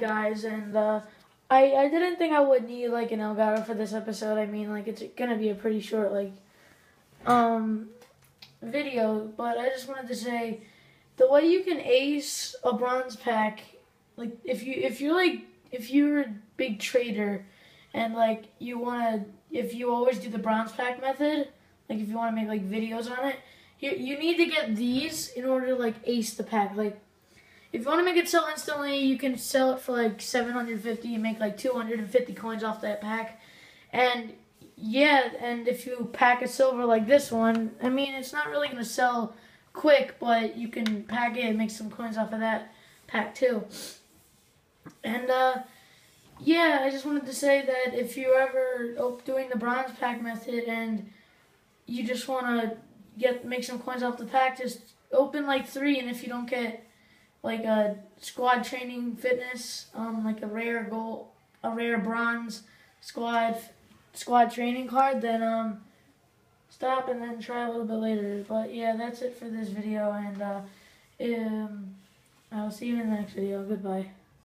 guys, and uh, I I didn't think I would need like an Elgato for this episode. I mean, like it's gonna be a pretty short like um video, but I just wanted to say the way you can ace a bronze pack, like if you if you're like if you're a big trader and like you wanna if you always do the bronze pack method, like if you wanna make like videos on it, you you need to get these in order to like ace the pack. Like if you want to make it sell instantly, you can sell it for like 750 and make like 250 coins off that pack. And yeah, and if you pack a silver like this one, I mean, it's not really going to sell quick, but you can pack it and make some coins off of that pack too. And uh, yeah, I just wanted to say that if you're ever doing the bronze pack method and you just want to get make some coins off the pack, just open like three, and if you don't get like a squad training fitness, um, like a rare gold, a rare bronze squad squad training card, then um, stop and then try a little bit later. But yeah, that's it for this video, and uh, um, I'll see you in the next video. Goodbye.